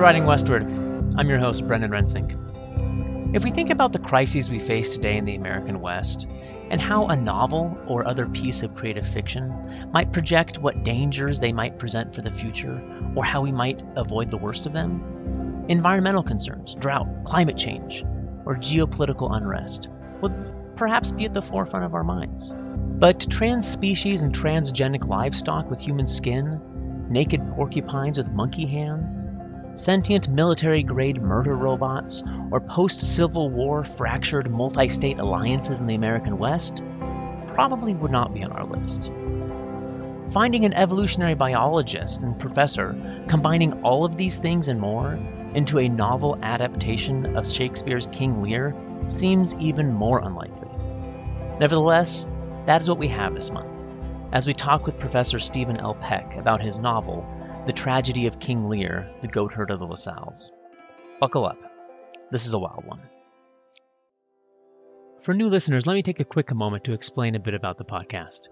Writing Westward. I'm your host, Brenden Rensink. If we think about the crises we face today in the American West, and how a novel or other piece of creative fiction might project what dangers they might present for the future, or how we might avoid the worst of them, environmental concerns, drought, climate change, or geopolitical unrest would perhaps be at the forefront of our minds. But trans species and transgenic livestock with human skin, naked porcupines with monkey hands, sentient military grade murder robots, or post Civil War fractured multi state alliances in the American West probably would not be on our list. Finding an evolutionary biologist and professor combining all of these things and more into a novel adaptation of Shakespeare's King Lear seems even more unlikely. Nevertheless, that is what we have this month, as we talk with Professor Steven L. Peck about his novel, the Tragedy of King Leere, the Goatherd of the La Sals. Buckle up. This is a wild one. For new listeners, let me take a quick moment to explain a bit about the podcast.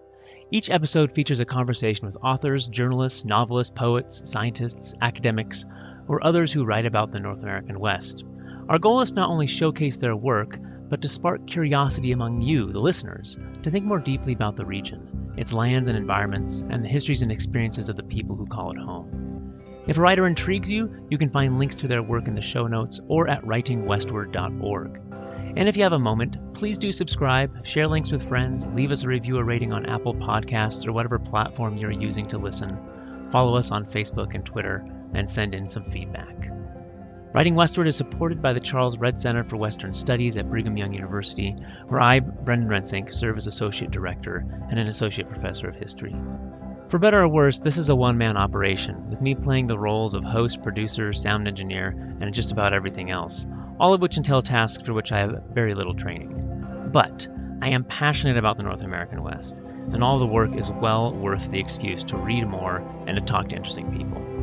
Each episode features a conversation with authors, journalists, novelists, poets, scientists, academics, or others who write about the North American West. Our goal is not only showcase their work, but to spark curiosity among you, the listeners, to think more deeply about the region its lands and environments, and the histories and experiences of the people who call it home. If a writer intrigues you, you can find links to their work in the show notes or at writingwestward.org. And if you have a moment, please do subscribe, share links with friends, leave us a review or rating on Apple Podcasts or whatever platform you're using to listen. Follow us on Facebook and Twitter, and send in some feedback. Writing Westward is supported by the Charles Redd Center for Western Studies at Brigham Young University, where I, Brenden Rensink, serve as Associate Director and an Associate Professor of History. For better or worse, this is a one man operation, with me playing the roles of host, producer, sound engineer, and just about everything else, all of which entail tasks for which I have very little training. But I am passionate about the North American West, and all the work is well worth the excuse to read more and to talk to interesting people.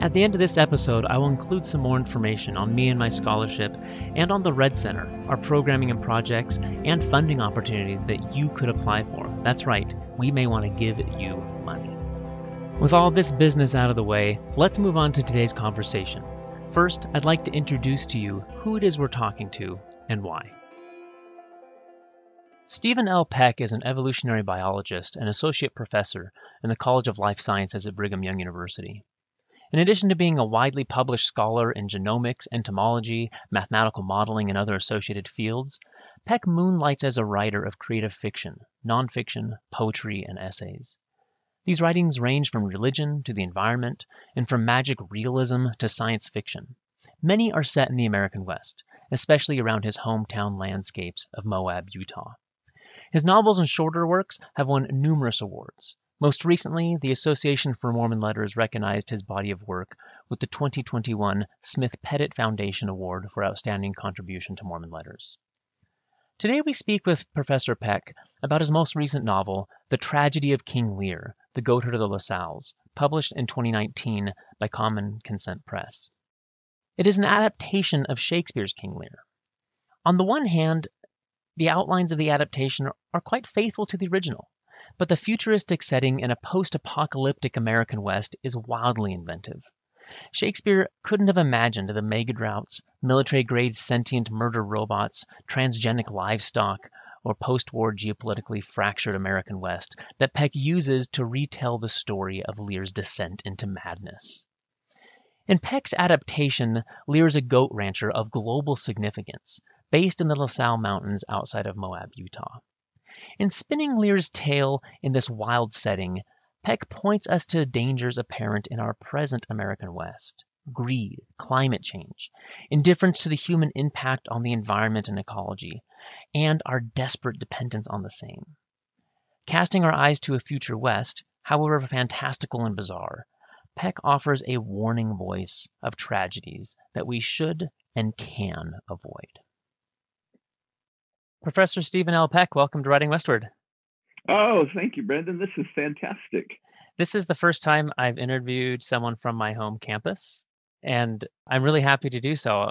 At the end of this episode, I will include some more information on me and my scholarship and on the Redd Center, our programming and projects, and funding opportunities that you could apply for. That's right, we may want to give you money. With all this business out of the way, let's move on to today's conversation. First, I'd like to introduce to you who it is we're talking to and why. Steven L. Peck is an evolutionary biologist and associate professor in the College of Life Sciences at Brigham Young University. In addition to being a widely published scholar in genomics, entomology, mathematical modeling, and other associated fields, Peck moonlights as a writer of creative fiction, nonfiction, poetry, and essays. These writings range from religion to the environment, and from magic realism to science fiction. Many are set in the American West, especially around his hometown landscapes of Moab, Utah. His novels and shorter works have won numerous awards, most recently, the Association for Mormon Letters recognized his body of work with the 2021 Smith Pettit Foundation Award for Outstanding Contribution to Mormon Letters. Today we speak with Professor Peck about his most recent novel, The Tragedy of King Leere, The Goatherd of the La Sals, published in 2019 by Common Consent Press. It is an adaptation of Shakespeare's King Lear. On the one hand, the outlines of the adaptation are quite faithful to the original. But the futuristic setting in a post apocalyptic American West is wildly inventive. Shakespeare couldn't have imagined the mega droughts, military grade sentient murder robots, transgenic livestock, or post war geopolitically fractured American West that Peck uses to retell the story of Lear's descent into madness. In Peck's adaptation, Lear is a goat rancher of global significance, based in the La Sal Mountains outside of Moab, Utah. In spinning Lear's tale in this wild setting, Peck points us to dangers apparent in our present American West greed, climate change, indifference to the human impact on the environment and ecology, and our desperate dependence on the same. Casting our eyes to a future West, however fantastical and bizarre, Peck offers a warning voice of tragedies that we should and can avoid. Professor Steven L. Peck, welcome to Writing Westward. Oh, thank you, Brenden. This is fantastic. This is the first time I've interviewed someone from my home campus, and I'm really happy to do so.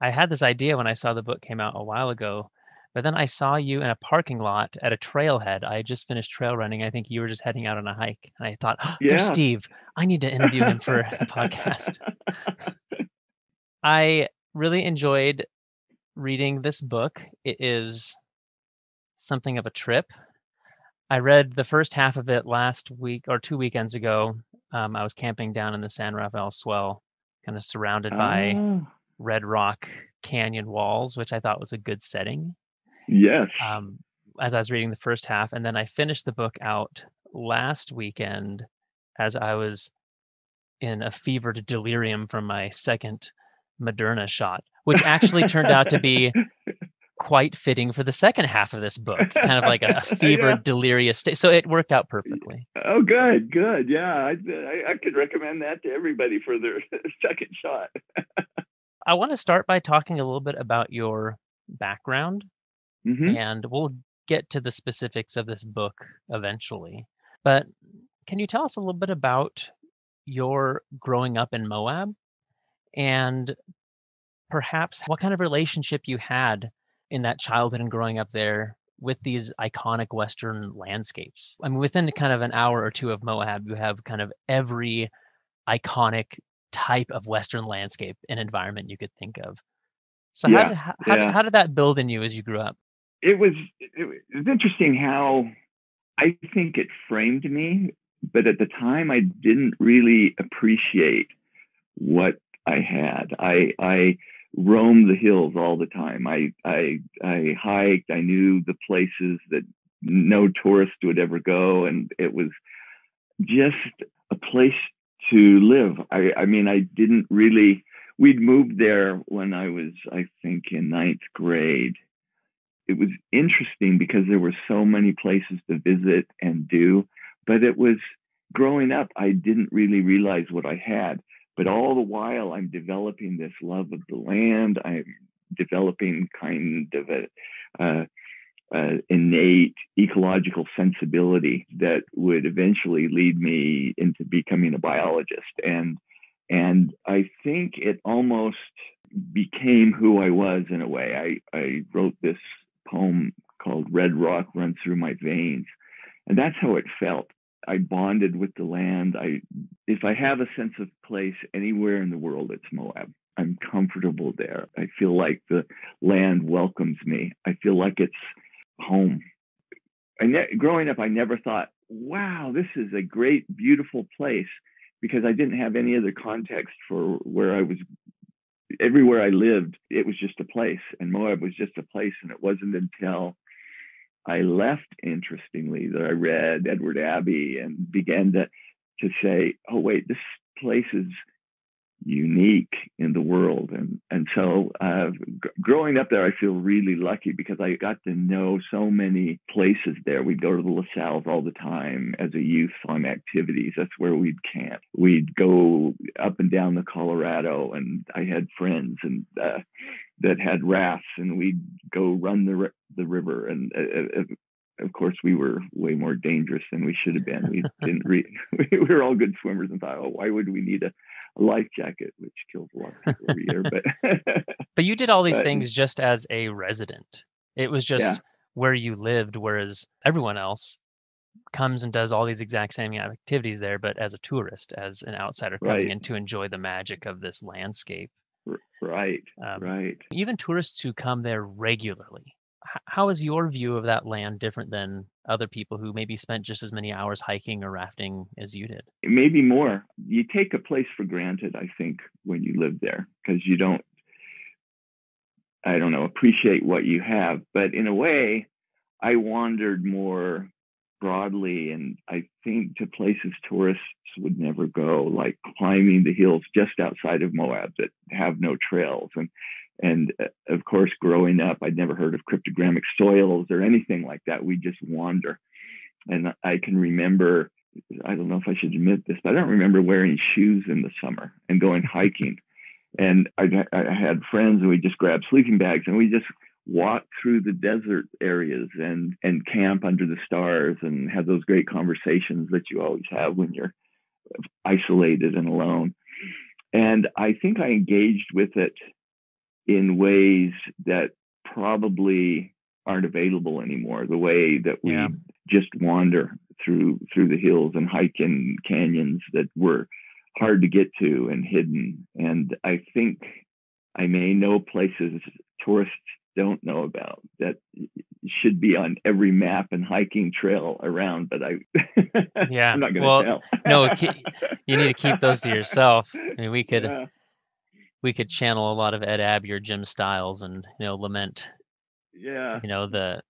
I had this idea when I saw the book came out a while ago But then I saw you in a parking lot at a trailhead. I just finished trail running. I think you were just heading out on a hike. And I thought, oh, there's Steve. I need to interview him for the podcast. I really enjoyed reading this book. It is something of a trip. I read the first half of it last week or two weekends ago. Um, I was camping down in the San Rafael Swell, kind of surrounded by Ah, red rock canyon walls, which I thought was a good setting. yes. Um, as I was reading the first half, and then I finished the book out last weekend as I was in a fevered delirium from my second Moderna shot, which actually turned out to be quite fitting for the second half of this book, kind of like a, a fevered, delirious state. So it worked out perfectly. Oh, good, good. Yeah, I, I, I could recommend that to everybody for their second shot. I want to start by talking a little bit about your background, hmm and we'll get to the specifics of this book eventually. But can you tell us a little bit about your growing up in Moab and perhaps what kind of relationship you had in that childhood and growing up there with these iconic Western landscapes? I mean, within kind of an hour or two of Moab, you have kind of every iconic type of Western landscape and environment you could think of. So how did, how, how did how did that build in you as you grew up? It was it was interesting how I think it framed me, but at the time I didn't really appreciate what I had. I I roamed the hills all the time. I I I hiked. I knew the places that no tourist would ever go, and it was just a place to live. I I mean I didn't really. We'd moved there when I was I think in ninth grade. It was interesting because there were so many places to visit and do, but it was growing up. I didn't really realize what I had but all the while i'm developing this love of the land. I'm developing kind of a uh, uh, innate ecological sensibility that would eventually lead me into becoming a biologist. And and i think it almost became who i was in a way. I i wrote this poem called red rock runs through my veins. And that's how it felt I bonded with the land. I, if I have a sense of place anywhere in the world, it's Moab. I'm comfortable there. I feel like the land welcomes me. I feel like it's home. I ne- growing up, I never thought, "Wow, this is a great, beautiful place," because I didn't have any other context for where I was. Everywhere I lived, it was just a place, and Moab was just a place. And it wasn't until I left, interestingly, that I read Edward Abbey and began to to say, "Oh wait, this place is unique in the world." And and so, uh, g- growing up there, I feel really lucky because I got to know so many places there. We'd go to the La Sals all the time as a youth on activities. That's where we'd camp. We'd go up and down the Colorado, and I had friends and. Uh, that had rafts, and we'd go run the the river. And uh, uh, of course, we were way more dangerous than we should have been. We didn't. Re- we were all good swimmers, and thought, oh, why would we need a, a life jacket, which kills a lot of people every year? But But you did all these But- things just as a resident. It was just Yeah. where you lived, whereas everyone else comes and does all these exact same activities there, but as a tourist, as an outsider coming Right. in to enjoy the magic of this landscape. right, Um, right. Even tourists who come there regularly, how is your view of that land different than other people who maybe spent just as many hours hiking or rafting as you did? maybe more. You take a place for granted, I think, when you live there because you don't, I don't know, appreciate what you have. But in a way, I wandered more broadly and I think to places tourists would never go, like climbing the hills just outside of Moab that have no trails. And and uh, of course, growing up, I'd never heard of cryptogamic soils or anything like that. We just wander. And I can remember I don't know if I should admit this, but I don't remember wearing shoes in the summer and going hiking. And I, I had friends and we just grabbed sleeping bags and we just walk through the desert areas and and camp under the stars and have those great conversations that you always have when you're isolated and alone. And I think I engaged with it in ways that probably aren't available anymore. The way that we Yeah. just wander through through the hills and hike in canyons that were hard to get to and hidden. And I think I may know places tourists don't know about that should be on every map and hiking trail around, but I Yeah, I'm not to well, no, you need to keep those to yourself. I mean, we could Yeah, we could channel a lot of Ed Abbey or Jim Stiles and you know lament yeah, you know the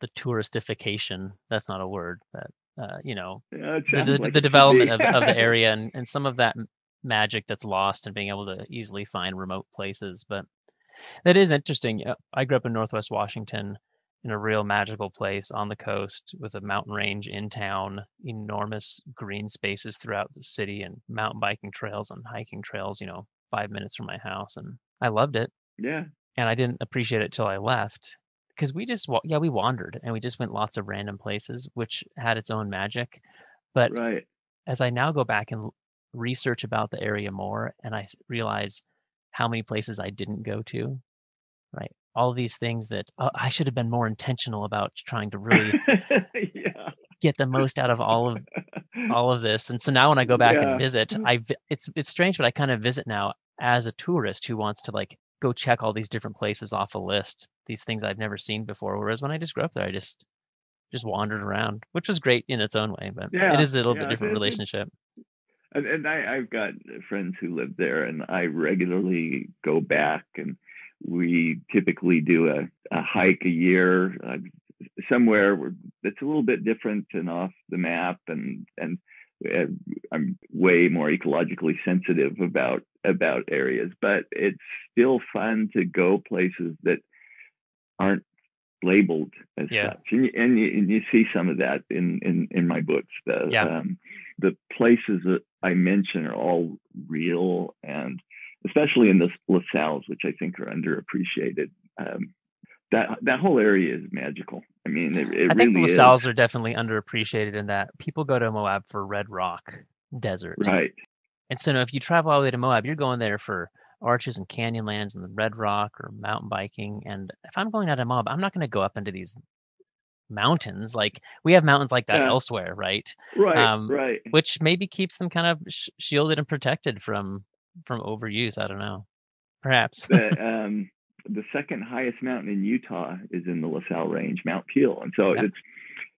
the touristification. That's not a word, but uh, you know yeah. The, the, like the development of, of the area and, and some of that magic that's lost and being able to easily find remote places. But that is interesting. Uh, I grew up in Northwest Washington in a real magical place on the coast with a mountain range in town, enormous green spaces throughout the city and mountain biking trails and hiking trails, you know, five minutes from my house. And I loved it. yeah, And I didn't appreciate it till I left because we just, wa- yeah, we wandered and we just went lots of random places, which had its own magic. But right. as I now go back and research about the area more, and I realize how many places I didn't go to, right? All these things that uh, I should have been more intentional about trying to really yeah. get the most out of all of all of this. And so now when I go back Yeah. and visit, I it's it's strange, but I kind of visit now as a tourist who wants to like go check all these different places off a list, these things I've never seen before. Whereas when I just grew up there, I just just wandered around, which was great in its own way, but Yeah, it is a little yeah, bit different it- relationship. And, and I, I've got friends who live there, and I regularly go back, and we typically do a, a hike a year uh, somewhere that's a little bit different and off the map, and and I'm way more ecologically sensitive about about areas, but it's still fun to go places that aren't labeled as Yeah. such, and you, and you, and you see some of that in in in my books. The Yeah. um, the places that I mention are all real, and especially in the La Sals, which I think are underappreciated. Um, that that whole area is magical. I mean, it, it I think really the is. Are definitely underappreciated in that people go to Moab for Red Rock Desert. Right. And so now if you travel all the way to Moab, you're going there for arches and canyonlands and the Red Rock or mountain biking. And if I'm going out to Moab, I'm not going to go up into these mountains. Like we have mountains like that Yeah. elsewhere, right? Right. Um, right. Which maybe keeps them kind of sh- shielded and protected from from overuse. I don't know. Perhaps. the um, the second highest mountain in Utah is in the La Sal Range, Mount Peale, and so it's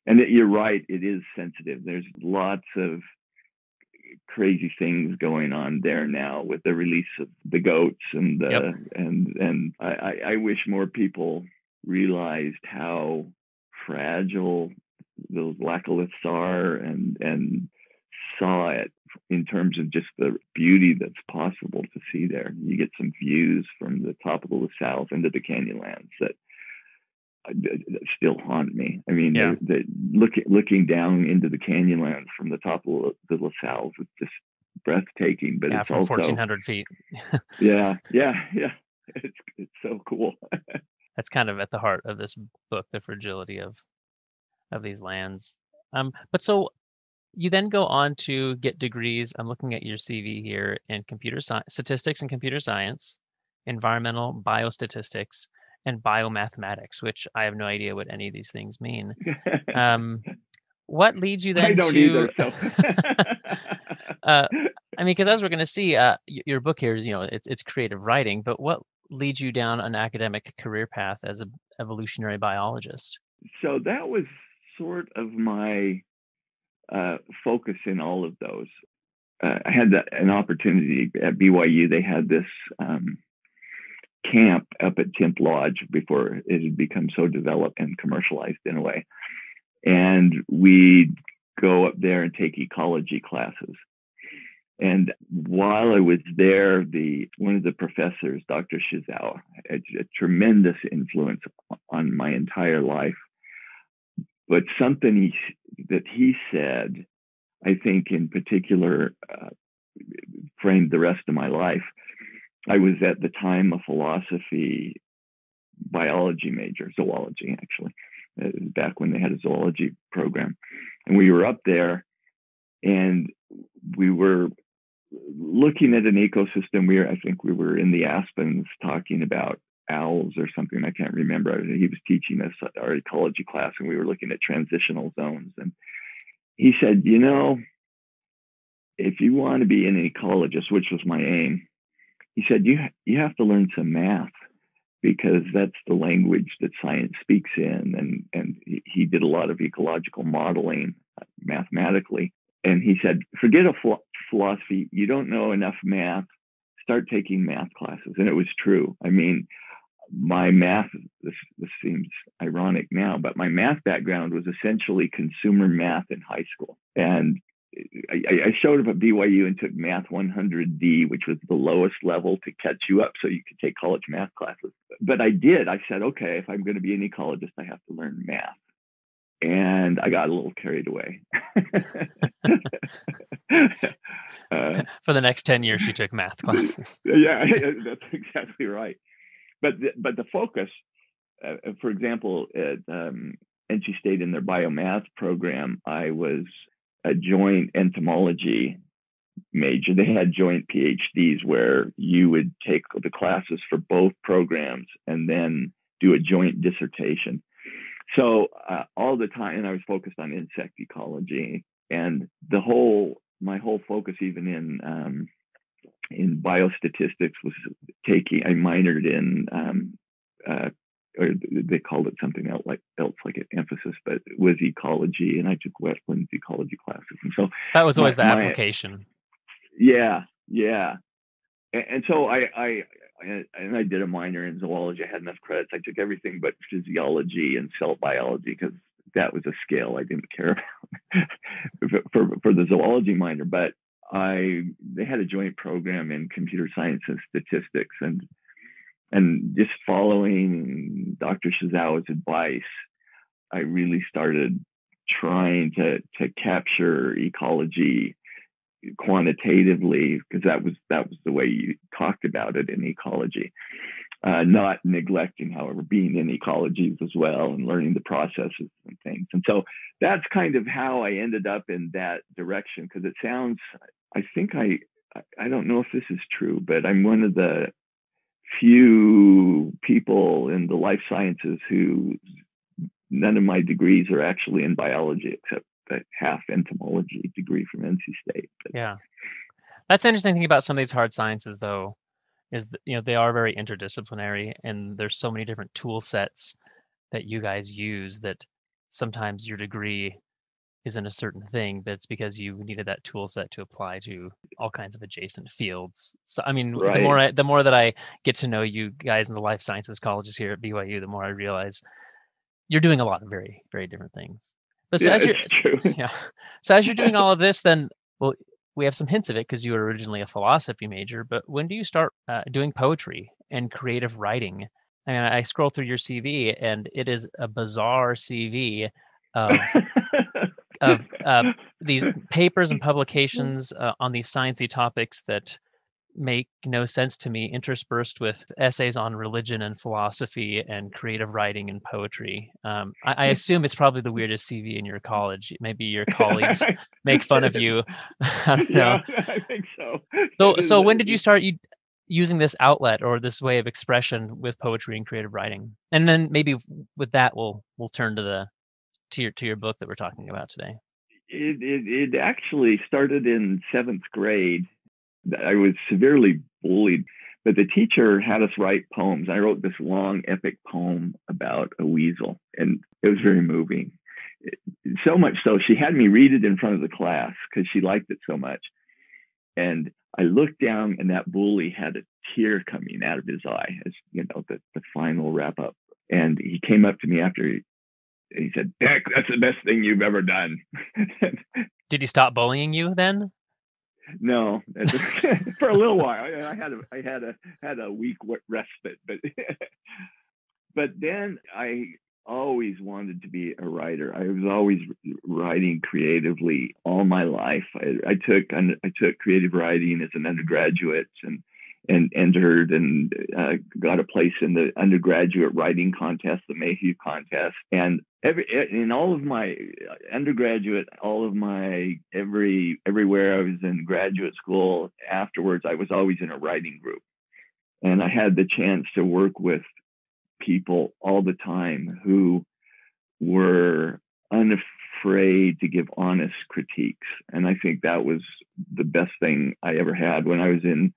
and it, you're right, it is sensitive. There's lots of crazy things going on there now with the release of the goats and the Yep. and and I, I, I wish more people realized how fragile those laccoliths are and and saw it in terms of just the beauty that's possible to see there. You get some views from the top of the La Sals into the Canyonlands that, uh, that still haunt me. I mean, Yeah. the, the, looking looking down into the Canyonlands from the top of the La Sals is just breathtaking. But yeah, it's from also 1,400 feet. yeah, yeah, yeah. It's it's so cool. That's kind of at the heart of this book, the fragility of of these lands. Um, but so you then go on to get degrees. I'm looking at your CV here in computer science, statistics and computer science, environmental biostatistics, and biomathematics, which I have no idea what any of these things mean. Um, what leads you then I don't to? either. So. uh, I mean, because as we're going to see, uh, your book here is, you know, it's it's creative writing. But what leads you down an academic career path as an evolutionary biologist? so that was sort of my uh, focus in all of those. Uh, I had an opportunity at BYU. They had this um, camp up at Temp Lodge before it had become so developed and commercialized in a way. And we'd go up there and take ecology classes. And while I was there, the one of the professors, Dr. Shiozawa, had a tremendous influence on my entire life. But something he, that he said, I think in particular, uh, framed the rest of my life. I was at the time a philosophy biology major, zoology actually, uh, back when they had a zoology program. And we were up there and we were looking at an ecosystem. We were, I think we were in the Aspens talking about owls or something. I can't remember. He was teaching us our ecology class, and we were looking at transitional zones. And he said, you know, if you want to be an ecologist, which was my aim, he said you you have to learn some math because that's the language that science speaks in, and and he did a lot of ecological modeling uh, mathematically. And he said, forget a philosophy. You don't know enough math. Start taking math classes. And it was true. I mean, my math, this, this seems ironic now, but my math background was essentially consumer math in high school. And I, I, showed up at BYU and took Math 100D, which was the lowest level to catch you up so you could take college math classes. But I did. I said, okay, if I'm going to be an ecologist, I have to learn math. And I got a little carried away. uh, For the next 10 years, you took math classes. yeah, that's exactly right but the, but the focus, uh, uh, for example, at um, NC State in their biomath program, I was a joint entomology major. They had joint PhDs where you would take the classes for both programs and then do a joint dissertation. So uh, all the time, and I was focused on insect ecology, and the whole my whole focus, even in um, in biostatistics was taking I minored in um, uh, or they called it something else like else like an emphasis, but it was ecology, and I took Westland's ecology classes, and so that was always my, the application. My, yeah, yeah, and, and so I, I, and I did a minor in zoology. I had enough credits. I took everything but physiology and cell biology because that was a scale I didn't care about for for the zoology minor. But I they had a joint program in computer science and statistics, and and just following Dr. Shiozawa's advice, I really started trying to to capture ecology quantitatively because that was that was the way you talked about it in ecology. Uh, not neglecting, however, being in ecologies as well and learning the processes and things. And so that's kind of how I ended up in that direction because it sounds I think I I don't know if this is true, but I'm one of the few people in the life sciences who none of my degrees are actually in biology except a half entomology degree from NC State. But, yeah, that's the interesting thing about some of these hard sciences, though, is that you know they are very interdisciplinary, and there's so many different tool sets that you guys use that sometimes your degree isn't a certain thing, but it's because you needed that tool set to apply to all kinds of adjacent fields. So I mean, right. the more I, the more that I get to know you guys in the life sciences colleges here at BYU, the more I realize you're doing a lot of very very different things. But so yeah, as you're yeah, so as you're doing all of this, then well, we have some hints of it because you were originally a philosophy major. But when do you start uh, doing poetry and creative writing? I mean, I scroll through your CV and it is a bizarre CV of of uh, these papers and publications uh, on these sciencey topics that make no sense to me, interspersed with essays on religion and philosophy and creative writing and poetry. Um, I, I, assume it's probably the weirdest CV in your college. Maybe your colleagues make fun of you. I don't know. Yeah, I think so. So, so when did you start you, using this outlet or this way of expression with poetry and creative writing? And then maybe with that, we'll we'll turn to the to your to your book that we're talking about today? It it, it actually started in seventh grade. I was severely bullied, but the teacher had us write poems. I wrote this long epic poem about a weasel, and it was very moving. So much so, she had me read it in front of the class because she liked it so much. And I looked down, and that bully had a tear coming out of his eye as you know the, the final wrap up. And he came up to me after he said, Heck, that's the best thing you've ever done." Did he stop bullying you then? No, for a little while. I had a, I had a had a week respite, but but then I always wanted to be a writer. I was always writing creatively all my life. I, I took I took creative writing as an undergraduate and and entered and uh, got a place in the undergraduate writing contest, the Mayhew contest. And every in all of my undergraduate, all of my every everywhere I was in graduate school afterwards, I was always in a writing group. and I had the chance to work with people all the time who were unafraid to give honest critiques. And I think that was the best thing I ever had when I was in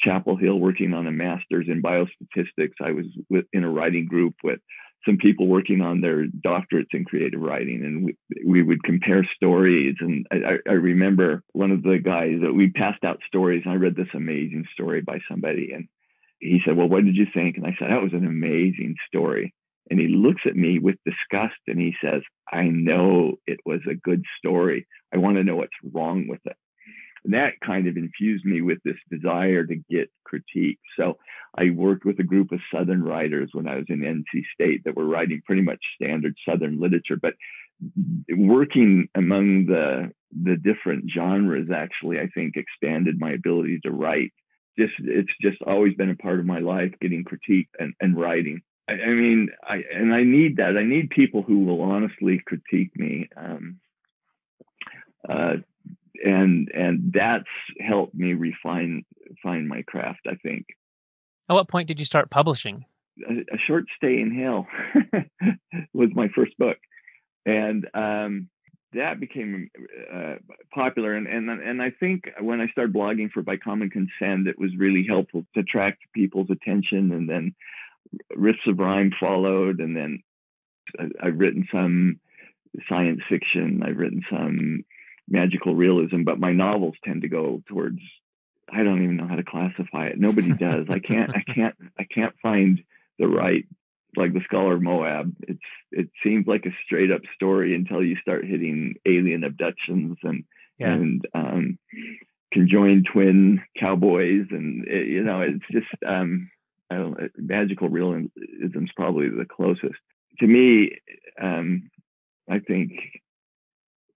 Chapel Hill working on a master's in biostatistics. I was with, in a writing group with some people working on their doctorates in creative writing, and we, we would compare stories. And I, I remember one of the guys that we passed out stories, and I read this amazing story by somebody, and he said, Well, what did you think? And I said, That was an amazing story. And he looks at me with disgust and he says, I know it was a good story. I want to know what's wrong with it. That kind of infused me with this desire to get critique. So I worked with a group of Southern writers when I was in NC State that were writing pretty much standard Southern literature. But working among the the different genres actually, I think, expanded my ability to write. Just it's just always been a part of my life, getting critique and, and writing. I, I mean, I and I need that. I need people who will honestly critique me. Um, uh, and and that's helped me refine find my craft i think. At what point did you start publishing? A, a short stay in hell was my first book. And um, that became uh, popular. And, and and i think when i started blogging for by common consent it was really helpful to attract people's attention and then Rifts of Rhyme followed and then i've written some science fiction i've written some magical realism, but my novels tend to go towards I don't even know how to classify it. Nobody does. I can't I can't I can't find the right like the scholar of Moab. It's it seems like a straight up story until you start hitting alien abductions and yeah. and um, conjoined twin cowboys and it, you know it's just um, I don't magical realism is probably the closest to me. Um, I think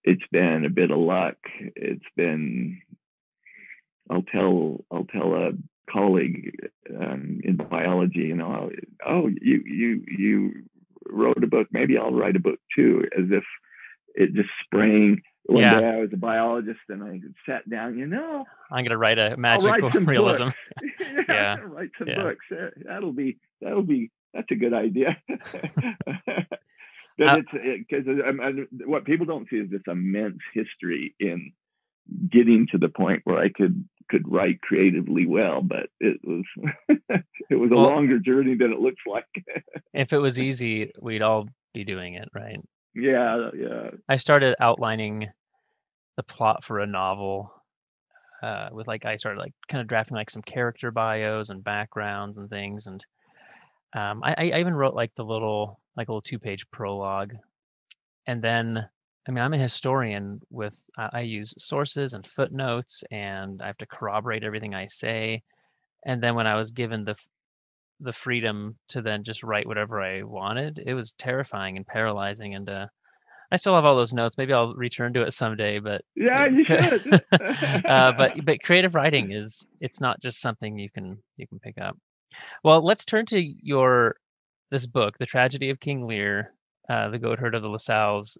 it's been a bit of luck. It's been I'll tell I'll tell a colleague um, in biology, you know, oh you you you wrote a book, maybe I'll write a book too, as if it just sprang. One yeah. day I was a biologist and I sat down, you know, I'm gonna write a magical write realism. yeah, yeah. write some yeah. books. That'll be that'll be that's a good idea. Uh, it's because it, what people don't see is this immense history in getting to the point where I could could write creatively well, but it was it was a well, longer journey than it looks like. if it was easy, we'd all be doing it, right? Yeah, yeah. I started outlining the plot for a novel uh, with like I started like kind of drafting like some character bios and backgrounds and things, and um, I, I even wrote like the little like a little two page prologue. And then, I mean, I'm a historian with, I, I use sources and footnotes and I have to corroborate everything I say. And then when I was given the, the freedom to then just write whatever I wanted, it was terrifying and paralyzing. And, uh, I still have all those notes. Maybe I'll return to it someday, but yeah, you should. uh, but but creative writing is it's not just something you can you can pick up. Well, let's turn to your this book, The Tragedy of King Lear, uh, The Goatherd of the LaSalles.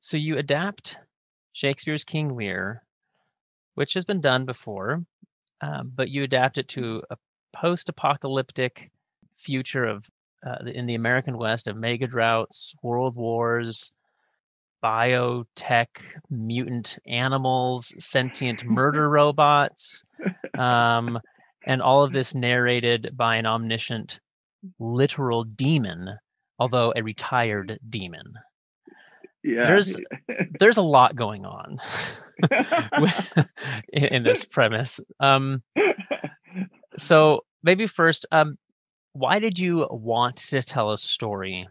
So you adapt Shakespeare's King Lear, which has been done before, um, but you adapt it to a post-apocalyptic future of uh, in the American West of mega droughts, world wars, biotech, mutant animals, sentient murder robots, um, and all of this narrated by an omniscient literal demon, although a retired demon. Yeah. There's there's a lot going on in this premise. Um, so maybe first, um, why did you want to tell a story,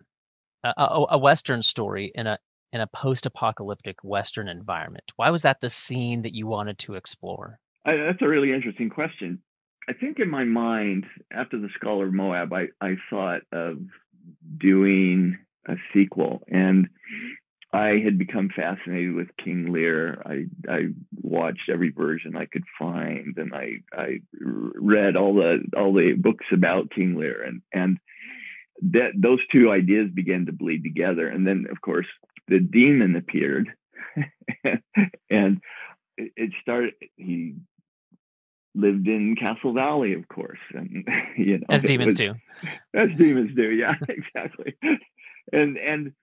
a, a, a Western story in a in a post-apocalyptic Western environment? Why was that the scene that you wanted to explore? I, that's a really interesting question. I think in my mind, after the Scholar Moab, I, I thought of doing a sequel. And I had become fascinated with King Lear. I, I watched every version I could find, and I, I read all the all the books about King Lear, and and that those two ideas began to bleed together. And then, of course, the demon appeared, and it started. He lived in Castle Valley, of course, and you know, as demons was, do. As demons do, yeah, exactly. And and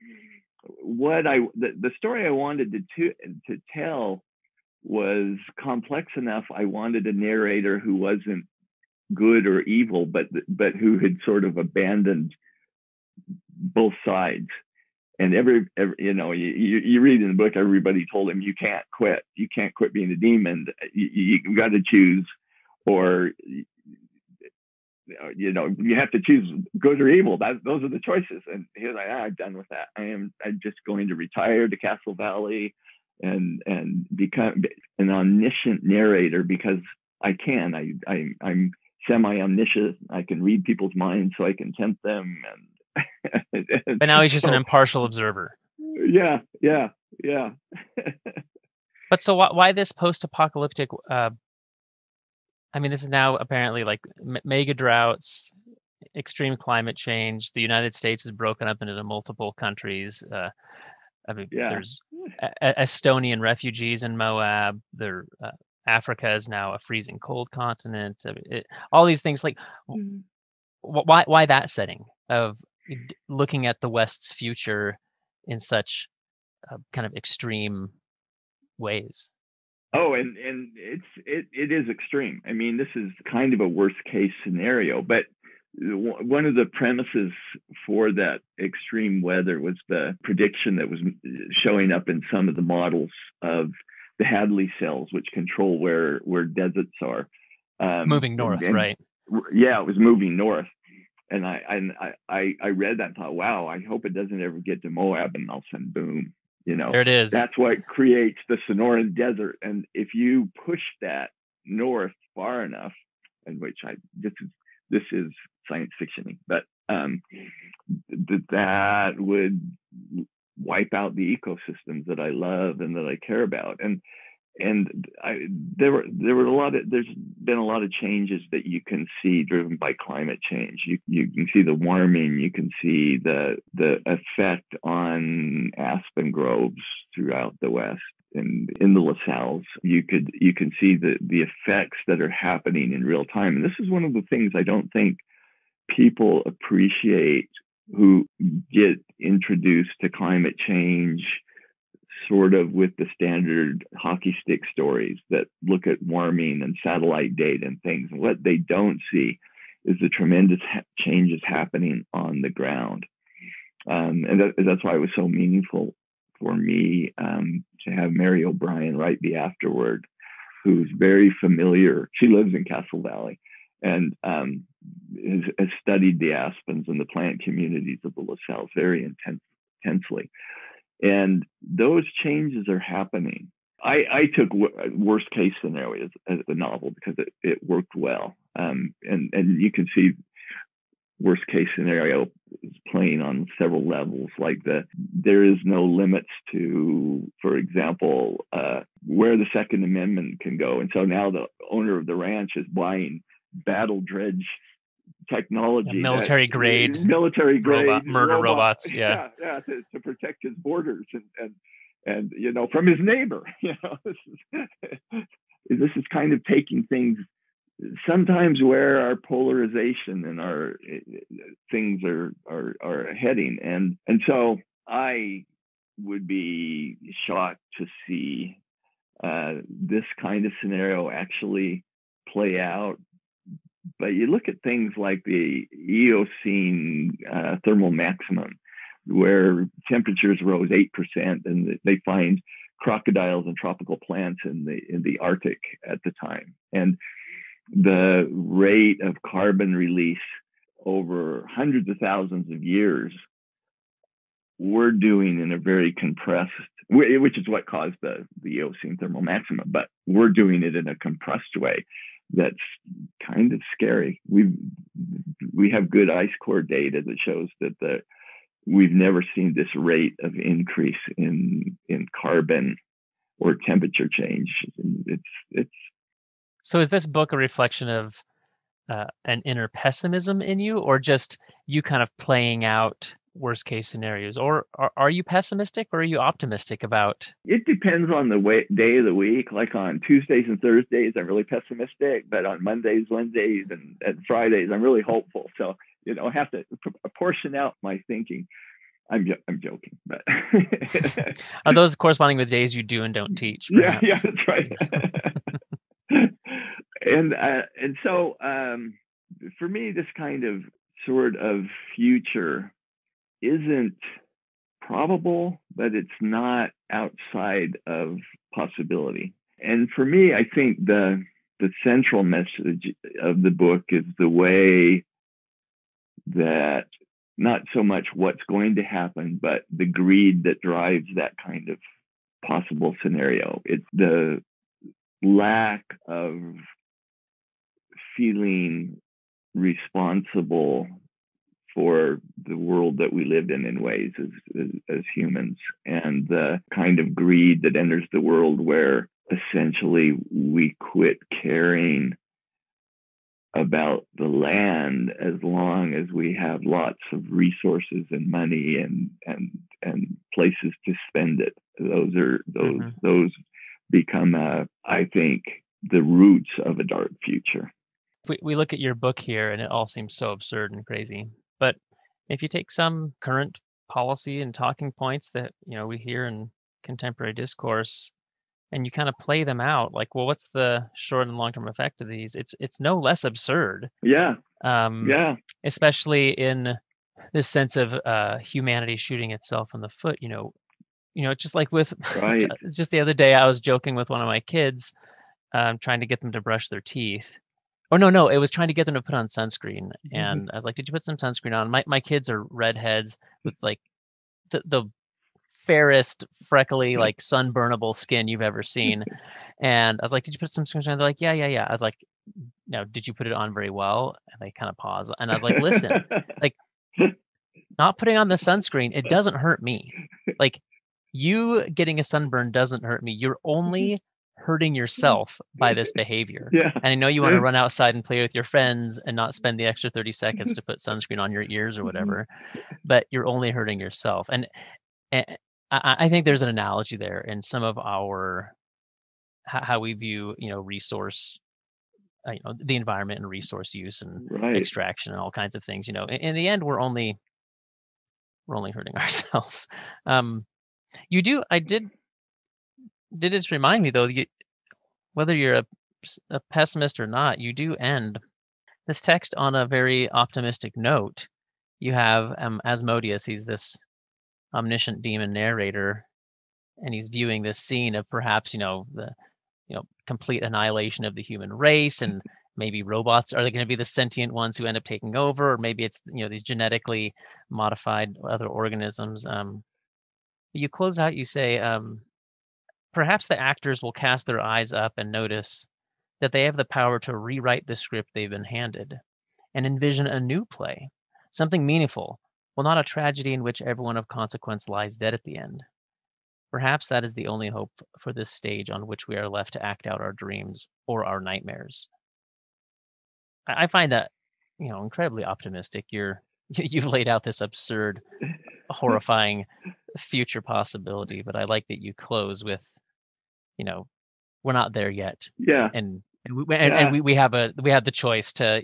what I the, the story I wanted to, to to tell was complex enough. I wanted a narrator who wasn't good or evil, but but who had sort of abandoned both sides. And every, every you know, you, you read in the book, everybody told him you can't quit. You can't quit being a demon. You, you got to choose, or you know, you have to choose good or evil. That those are the choices. And he's like, ah, I'm done with that. I am. I'm just going to retire to Castle Valley, and and become an omniscient narrator because I can. I, I I'm semi omniscient. I can read people's minds, so I can tempt them. And but now he's just an impartial observer. Yeah, yeah, yeah. but so why, why this post-apocalyptic? Uh, I mean, this is now apparently like mega droughts, extreme climate change. The United States is broken up into multiple countries. Uh, I mean, yeah. there's a- Estonian refugees in Moab. There, uh, Africa is now a freezing cold continent. I mean, it, all these things, like mm-hmm. why why that setting of looking at the West's future in such uh, kind of extreme ways? Oh, and and it's it it is extreme. I mean, this is kind of a worst case scenario, but one of the premises for that extreme weather was the prediction that was showing up in some of the models of the Hadley cells, which control where where deserts are. Um, moving north, and, right? Yeah, it was moving north, and I and I I read that and thought, wow, I hope it doesn't ever get to Moab, and all of a sudden, boom, you know, there it is. That's what creates the Sonoran Desert, and if you push that north far enough, and which I this is this is science fictioning, but um, th- that would wipe out the ecosystems that I love and that I care about. And and I, there were there were a lot of there's been a lot of changes that you can see driven by climate change. You you can see the warming, you can see the the effect on aspen groves throughout the West and in the La Sals. You could you can see the the effects that are happening in real time. And this is one of the things I don't think people appreciate who get introduced to climate change sort of with the standard hockey stick stories that look at warming and satellite data and things. And what they don't see is the tremendous ha- changes happening on the ground. Um, and that, that's why it was so meaningful for me um, to have Mary O'Brien write the afterword, who's very familiar. She lives in Castle Valley and um, has, has, studied the aspens and the plant communities of the La Sals very intense, intensely. And those changes are happening. I, I took w- worst case scenario as, as, a novel because it, it worked well. Um, and, and you can see worst case scenario is playing on several levels like the there is no limits to for example uh, where the second amendment can go and so now the owner of the ranch is buying battle dredge technology, yeah, military that, grade, military grade robot, murder robot, robots, yeah, yeah, yeah to, to, protect his borders and and and you know from his neighbor. You know, this is this is kind of taking things sometimes where our polarization and our things are are are heading, and and so I would be shocked to see uh, this kind of scenario actually play out but you look at things like the Eocene uh, thermal maximum, where temperatures rose 8%, and they find crocodiles and tropical plants in the in the Arctic at the time. And the rate of carbon release over hundreds of thousands of years we're doing in a very compressed which is what caused the the Eocene thermal maximum, but we're doing it in a compressed way that's kind of scary. We we have good ice core data that shows that the we've never seen this rate of increase in in carbon or temperature change. It's it's. So is this book a reflection of uh, an inner pessimism in you, or just you kind of playing out worst case scenarios, or are, are you pessimistic or are you optimistic about? It depends on the way, day of the week. Like on Tuesdays and Thursdays, I'm really pessimistic, but on Mondays, Wednesdays, and, and Fridays, I'm really hopeful. So you know, I have to portion out my thinking. I'm I'm joking, but are those corresponding with days you do and don't teach? Perhaps? Yeah, yeah, that's right. and uh, and so um, for me, this kind of sort of future isn't probable, but it's not outside of possibility. And for me, I think the the central message of the book is the way that not so much what's going to happen, but the greed that drives that kind of possible scenario. It's the lack of feeling responsible for the world that we live in in ways as, as, as humans. And the kind of greed that enters the world where essentially we quit caring about the land as long as we have lots of resources and money and and and places to spend it. Those are those mm-hmm. those become uh, i think the roots of a dark future. We, we look at your book here and it all seems so absurd and crazy but if you take some current policy and talking points that you know we hear in contemporary discourse and you kind of play them out like well what's the short and long term effect of these? It's it's no less absurd yeah. um yeah. especially in this sense of uh humanity shooting itself in the foot you know you know just like with right. just the other day i was joking with one of my kids um trying to get them to brush their teeth Oh no, no, it was trying to get them to put on sunscreen, mm-hmm. and I was like, "Did you put some sunscreen on?" My my kids are redheads mm. with like the, the fairest, freckly, mm. like sunburnable skin you've ever seen. And I was like, "Did you put some sunscreen?" on? They're like, "Yeah, yeah, yeah." I was like, "No, did you put it on very well?" And they kind of pause, and I was like, "Listen, like, not putting on the sunscreen, it doesn't hurt me. Like, you getting a sunburn doesn't hurt me. You're mm-hmm. only hurting yourself by this behavior. Yeah. And I know you want to run outside and play with your friends and not spend the extra 30 seconds to put sunscreen on your ears or whatever, but you're only hurting yourself. And, and I, I think there's an analogy there in some of our how we view, you know, resource uh, you know the environment and resource use and right. extraction and all kinds of things you know in, in, the end we're only we're only hurting ourselves um you do i did did just remind me though you, whether you're a, a pessimist or not you do end this text on a very optimistic note. You have um, asmodeus he's this omniscient demon narrator and he's viewing this scene of perhaps you know the you know complete annihilation of the human race and maybe robots are they going to be the sentient ones who end up taking over? Or maybe it's you know these genetically modified other organisms um you close out you say um perhaps the actors will cast their eyes up and notice that they have the power to rewrite the script they've been handed and envision a new play something meaningful well, not a tragedy in which everyone of consequence lies dead at the end. Perhaps that is the only hope for this stage on which we are left to act out our dreams or our nightmares. I find that, you know, incredibly optimistic. You're you've laid out this absurd, horrifying future possibility, but I like that you close with, you know, we're not there yet. Yeah. And and we and, yeah. and we, we have a we have the choice to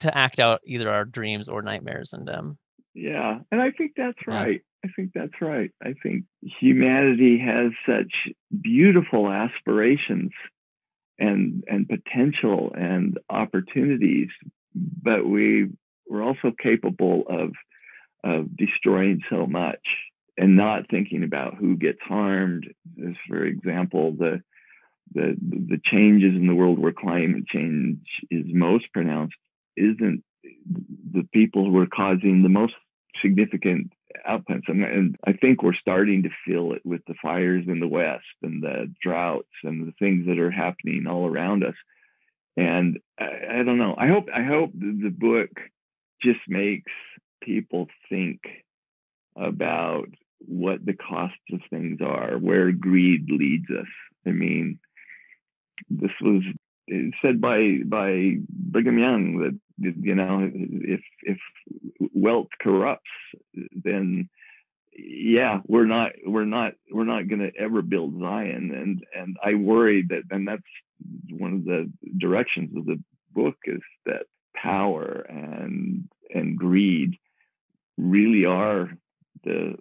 to act out either our dreams or nightmares and um yeah, and I think that's right. I think that's right. I think humanity has such beautiful aspirations and and potential and opportunities, but we we're also capable of of destroying so much and not thinking about who gets harmed. As for example, the the the changes in the world where climate change is most pronounced isn't the people who are causing the most significant outputs. And I think we're starting to feel it with the fires in the West and the droughts and the things that are happening all around us. And I, I don't know. I hope I hope the book just makes people think about what the costs of things are, where greed leads us. I mean, this was said by by Brigham Young that you know if if wealth corrupts, then yeah, we're not we're not we're not going to ever build Zion, and and I worry that, and that's one of the directions of the book is that power and and greed really are the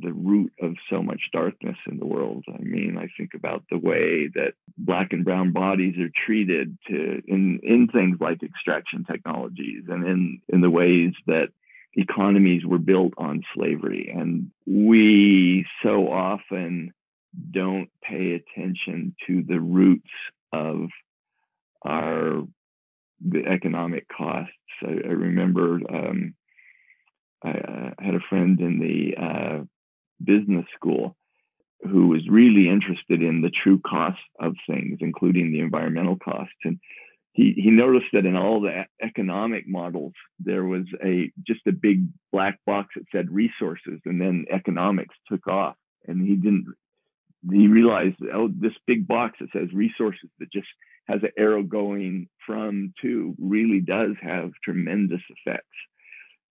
the root of so much darkness in the world. I mean, I think about the way that black and brown bodies are treated to in in things like extraction technologies and in in the ways that economies were built on slavery and we so often don't pay attention to the roots of our the economic costs. I, I remember um, I uh, had a friend in the uh, business school who was really interested in the true cost of things, including the environmental costs. And he, he noticed that in all the economic models, there was a just a big black box that said resources, and then economics took off. And he didn't. He realized, oh, this big box that says resources that just has an arrow going from to really does have tremendous effects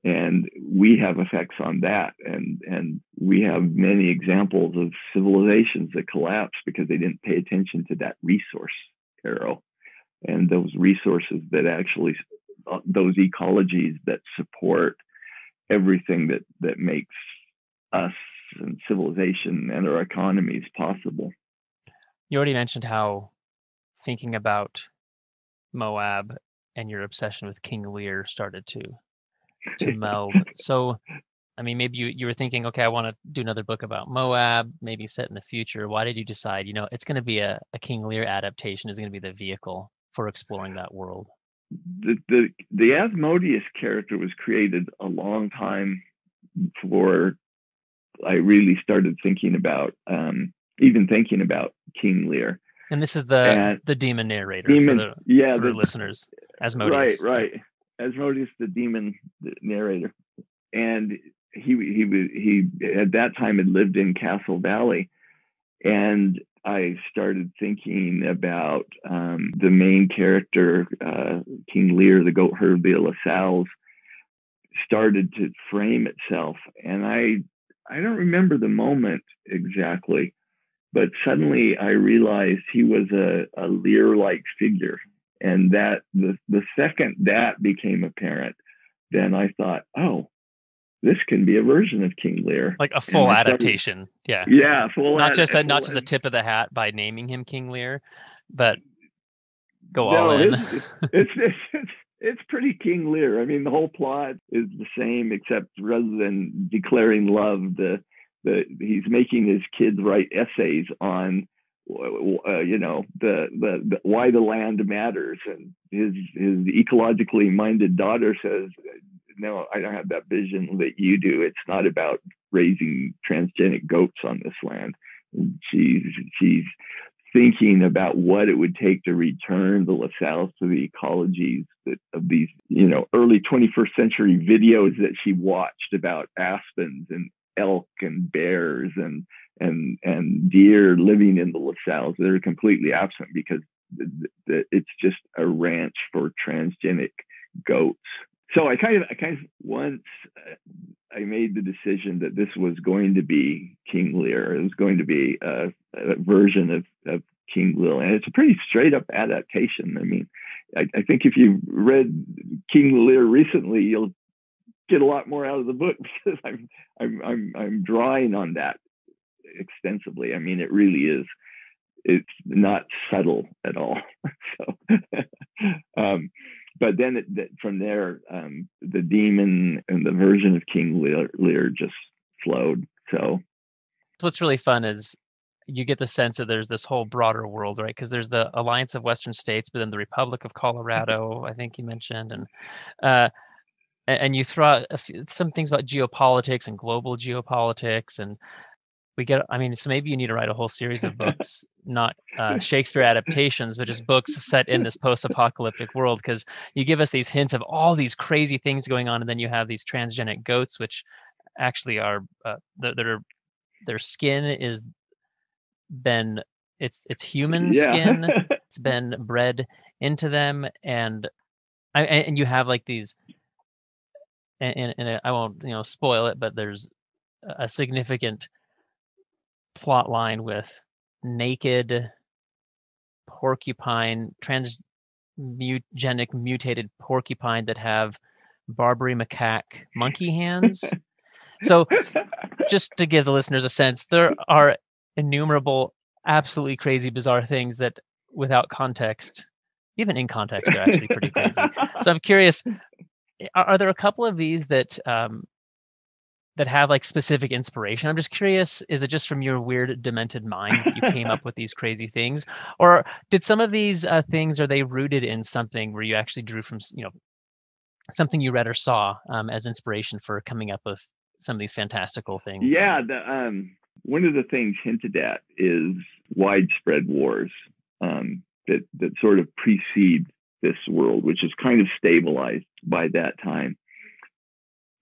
and we have effects on that. And and we have many examples of civilizations that collapse because they didn't pay attention to that resource arrow and those resources that actually uh, those ecologies that support everything that that makes us and civilization and our economies possible. You already mentioned how thinking about moab and your obsession with king lear started to to meld. so, I mean, maybe you, you were thinking, okay, I want to do another book about Moab, maybe set in the future. Why did you decide, you know, it's going to be a, a King Lear adaptation is going to be the vehicle for exploring that world? The, the, the Asmodeus character was created a long time before I really started thinking about, um, even thinking about King Lear. And this is the and the demon narrator demon, for the, yeah, for the listeners. Asmodeus. Right, right. Asmodeus, the demon narrator, and he he he at that time had lived in Castle Valley, and I started thinking about um, the main character, uh, King Leere, the goat herd, the La Sals, started to frame itself, and I I don't remember the moment exactly, but suddenly I realized he was a, a Lear-like figure and that the, the second that became apparent, then I thought, oh, this can be a version of King Leere, like a full adaptation. Started, yeah, yeah, full. Not ad- just a not just a tip of the hat by naming him King Lear, but go no, all in. It's, it's, it's, it's it's pretty King Lear. I mean, the whole plot is the same, except rather than declaring love, the the he's making his kids write essays on uh, you know the, the, the why the land matters. And his his ecologically minded daughter says no i don't have that vision that you do. It's not about raising transgenic goats on this land. And she's she's thinking about what it would take to return the La Sals to the ecologies that, of these, you know, early 21st century videos that she watched about aspens and elk and bears and and and deer living in the La Sals. They're completely absent because it's just a ranch for transgenic goats. So I kind of, I kind of once uh, I made the decision that this was going to be King Lear. It was going to be a, a version of, of King Lear, and it's a pretty straight up adaptation. I mean, I, I think if you read King Lear recently, you'll get a lot more out of the book because I'm I'm I'm I'm drawing on that extensively. I mean, it really is. It's not subtle at all. so, um, but then it, from there, um, the demon and the version of King Lear, Lear just flowed. So, what's really fun is you get the sense that there's this whole broader world, right? Because there's the Alliance of Western States, but then the Republic of Colorado, I think you mentioned, and uh, and you throw out few, some things about geopolitics and global geopolitics and we get i mean so maybe you need to write a whole series of books not uh, shakespeare adaptations but just books set in this post-apocalyptic world because you give us these hints of all these crazy things going on and then you have these transgenic goats which actually are uh, their their skin is been it's it's human yeah. skin it's been bred into them and I, and you have like these and, and I won't you know spoil it, but there's a significant plot line with naked porcupine transgenic mutated porcupine that have Barbary macaque monkey hands. so, just to give the listeners a sense, there are innumerable, absolutely crazy, bizarre things that, without context, even in context, they're actually pretty crazy. so, I'm curious: are, are, there a couple of these that um, that have like specific inspiration? I'm just curious: is it just from your weird, demented mind that you came up with these crazy things, or did some of these uh, things are they rooted in something where you actually drew from, you know, something you read or saw um, as inspiration for coming up with some of these fantastical things? Yeah, the, um, one of the things hinted at is widespread wars um, that that sort of precede this world, which is kind of stabilized by that time.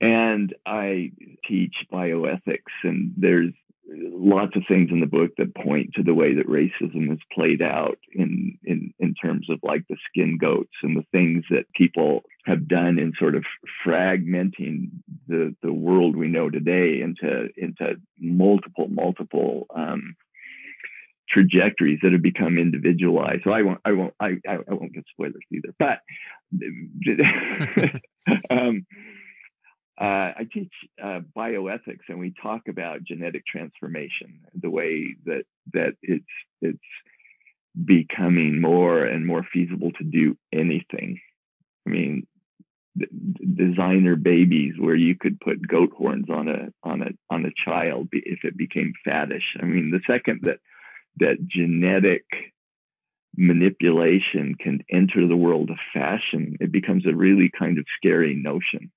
And I teach bioethics, and there's lots of things in the book that point to the way that racism is played out in in in terms of like the skin goats and the things that people have done in sort of fragmenting the the world we know today into into multiple multiple um, trajectories that have become individualized. So I won't I won't I I, I won't get spoilers either, but. um, uh, I teach uh, bioethics, and we talk about genetic transformation, the way that that it's it's becoming more and more feasible to do anything. I mean, d- designer babies where you could put goat horns on a on a on a child if it became faddish. I mean, the second that that genetic manipulation can enter the world of fashion, it becomes a really kind of scary notion.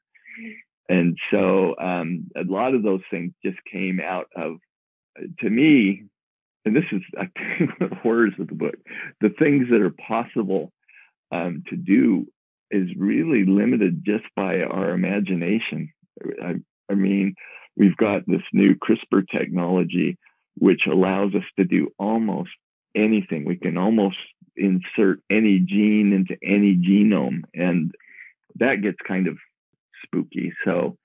And so um, a lot of those things just came out of to me and this is I think the horrors of the book the things that are possible um, to do is really limited just by our imagination. I, I mean we've got this new crispr technology which allows us to do almost anything we can almost insert any gene into any genome and that gets kind of spooky. So,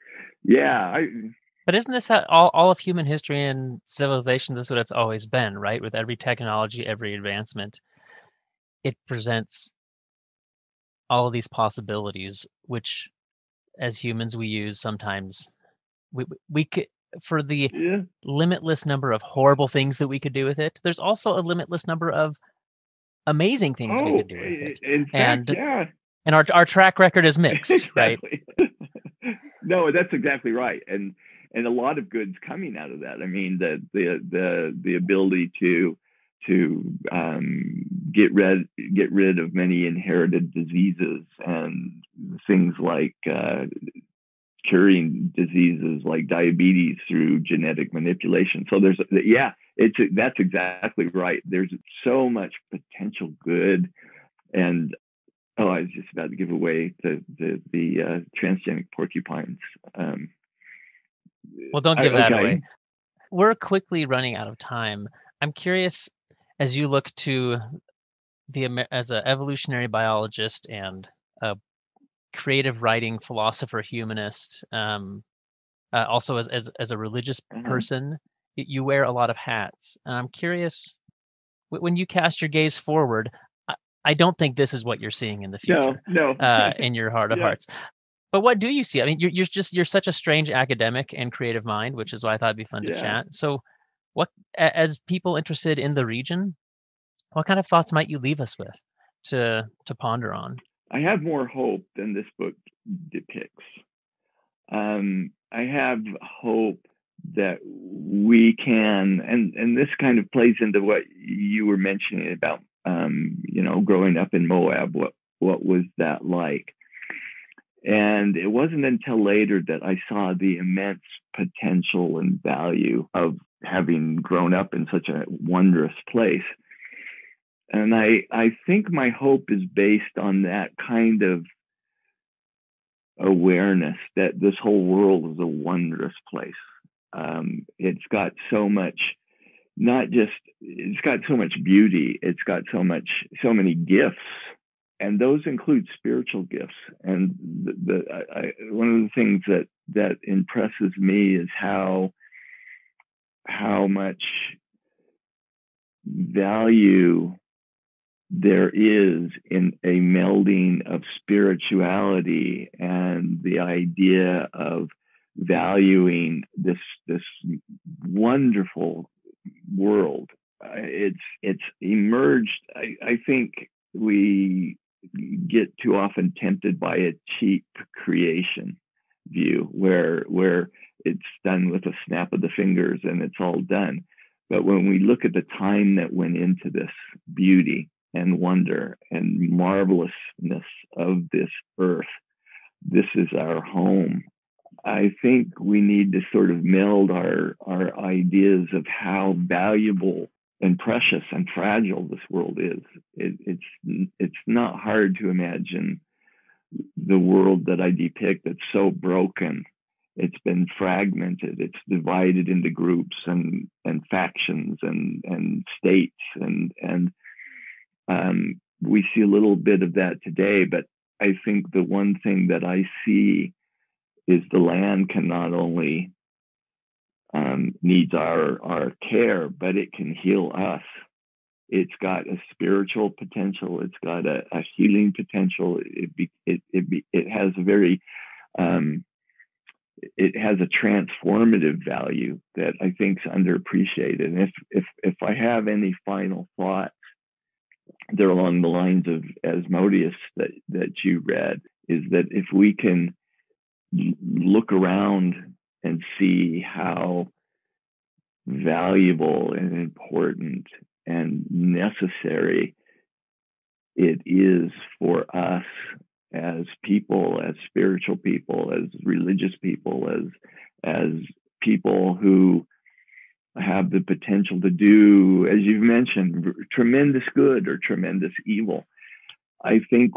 yeah. I, but isn't this all, all of human history and civilization? This is what it's always been, right? With every technology, every advancement, it presents all of these possibilities, which as humans we use sometimes. We we could for the yeah. limitless number of horrible things that we could do with it. There's also a limitless number of amazing things oh, we could do with it. Fact, and yeah. and our our track record is mixed, exactly. right? no, that's exactly right, and and a lot of goods coming out of that. I mean, the the the the ability to to um, get rid get rid of many inherited diseases and things like uh, curing diseases like diabetes through genetic manipulation. So there's yeah, it's that's exactly right. There's so much potential good, and Oh, I was just about to give away the the, the uh, transgenic porcupines. Um, well, don't give I, that okay. away. We're quickly running out of time. I'm curious, as you look to the as an evolutionary biologist and a creative writing philosopher, humanist, um, uh, also as, as as a religious mm-hmm. person, you wear a lot of hats. And I'm curious, when you cast your gaze forward, I don't think this is what you're seeing in the future. No, no. uh, in your heart of yeah. hearts. But what do you see? I mean, you're, you're just you're such a strange academic and creative mind, which is why I thought it'd be fun to chat. So, what as people interested in the region, what kind of thoughts might you leave us with to to ponder on? I have more hope than this book depicts. Um, I have hope that we can, and and this kind of plays into what you were mentioning about um, you know, growing up in Moab, what what was that like? And it wasn't until later that I saw the immense potential and value of having grown up in such a wondrous place. And I, I think my hope is based on that kind of awareness that this whole world is a wondrous place. Um, it's got so much not just it's got so much beauty it's got so much so many gifts and those include spiritual gifts. And the, the I, one of the things that that impresses me is how how much value there is in a melding of spirituality and the idea of valuing this this wonderful world. It's it's emerged. I, I think we get too often tempted by a cheap creation view where where it's done with a snap of the fingers and it's all done. But when we look at the time that went into this beauty and wonder and marvelousness of this earth, this is our home. I think we need to sort of meld our, our ideas of how valuable and precious and fragile this world is. It, it's it's not hard to imagine the world that I depict that's so broken. It's been fragmented. It's divided into groups and and factions and and states and and um, we see a little bit of that today. But I think the one thing that I see is the land can not only um, needs our our care, but it can heal us. It's got a spiritual potential. It's got a, a healing potential. It be, it it, be, it has a very um, it has a transformative value that I think is underappreciated. And if if if I have any final thoughts, they're along the lines of Asmodeus that that you read. Is that if we can look around and see how valuable and important and necessary it is for us as people, as spiritual people, as religious people, as as people who have the potential to do, as you've mentioned, tremendous good or tremendous evil. I think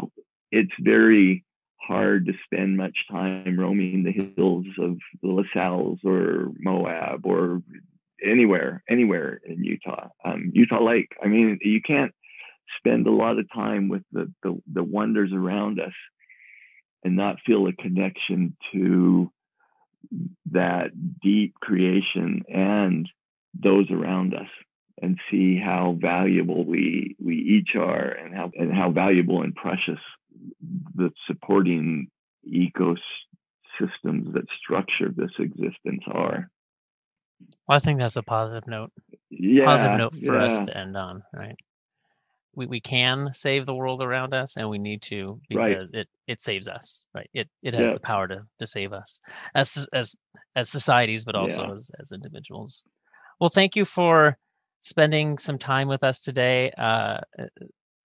it's very hard to spend much time roaming the hills of the La Sals or Moab or anywhere, anywhere in Utah. Um, Utah Lake. I mean, you can't spend a lot of time with the, the, the wonders around us and not feel a connection to that deep creation and those around us and see how valuable we we each are and how and how valuable and precious the supporting ecosystems that structure this existence are. Well, I think that's a positive note. Yeah, positive note for yeah. us to end on, right? We, we can save the world around us and we need to because right. it, it saves us, right? It it has yeah. the power to, to save us as as as societies, but also yeah. as, as individuals. Well, thank you for spending some time with us today uh,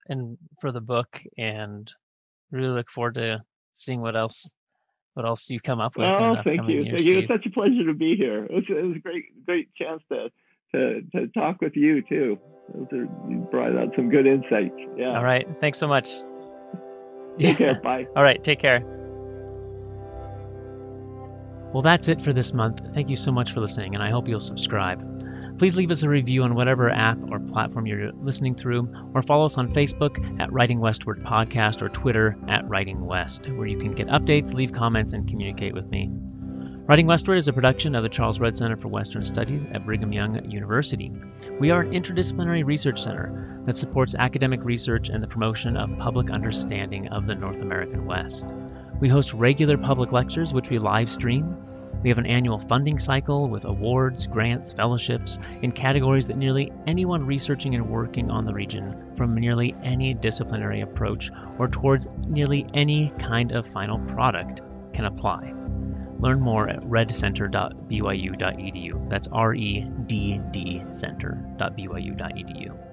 and for the book and really look forward to seeing what else what else you come up with. Oh, thank you, thank you. It's such a pleasure to be here. It was, it was a great, great chance to to to talk with you too. Those are, you brought out some good insights. Yeah. All right. Thanks so much. Take care. Bye. All right. Take care. Well, that's it for this month. Thank you so much for listening, and I hope you'll subscribe. Please leave us a review on whatever app or platform you're listening through, or follow us on Facebook at Writing Westward Podcast or Twitter at Writing West, where you can get updates, leave comments, and communicate with me. Writing Westward is a production of the Charles Redd Center for Western Studies at Brigham Young University. We are an interdisciplinary research center that supports academic research and the promotion of public understanding of the North American West. We host regular public lectures, which we live stream we have an annual funding cycle with awards, grants, fellowships in categories that nearly anyone researching and working on the region from nearly any disciplinary approach or towards nearly any kind of final product can apply. Learn more at reddcenter.byu.edu. That's R E D D center.byu.edu.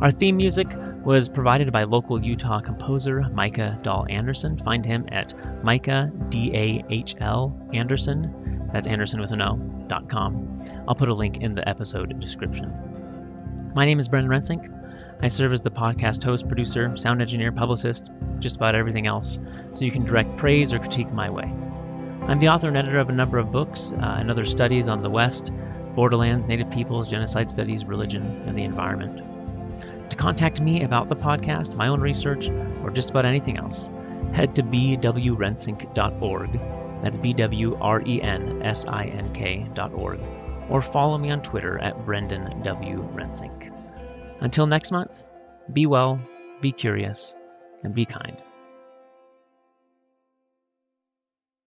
Our theme music was provided by local Utah composer Micah Dahl Anderson. Find him at Micah, D A H L Anderson, that's Anderson with an O, dot com. I'll put a link in the episode description. My name is Brenden Rensink. I serve as the podcast host, producer, sound engineer, publicist, just about everything else, so you can direct praise or critique my way. I'm the author and editor of a number of books uh, and other studies on the West, borderlands, native peoples, genocide studies, religion, and the environment. To contact me about the podcast, my own research, or just about anything else, head to bwrensink.org. That's B W R E N S I N K.org. Or follow me on Twitter at Brenden W. Rensink. Until next month, be well, be curious, and be kind.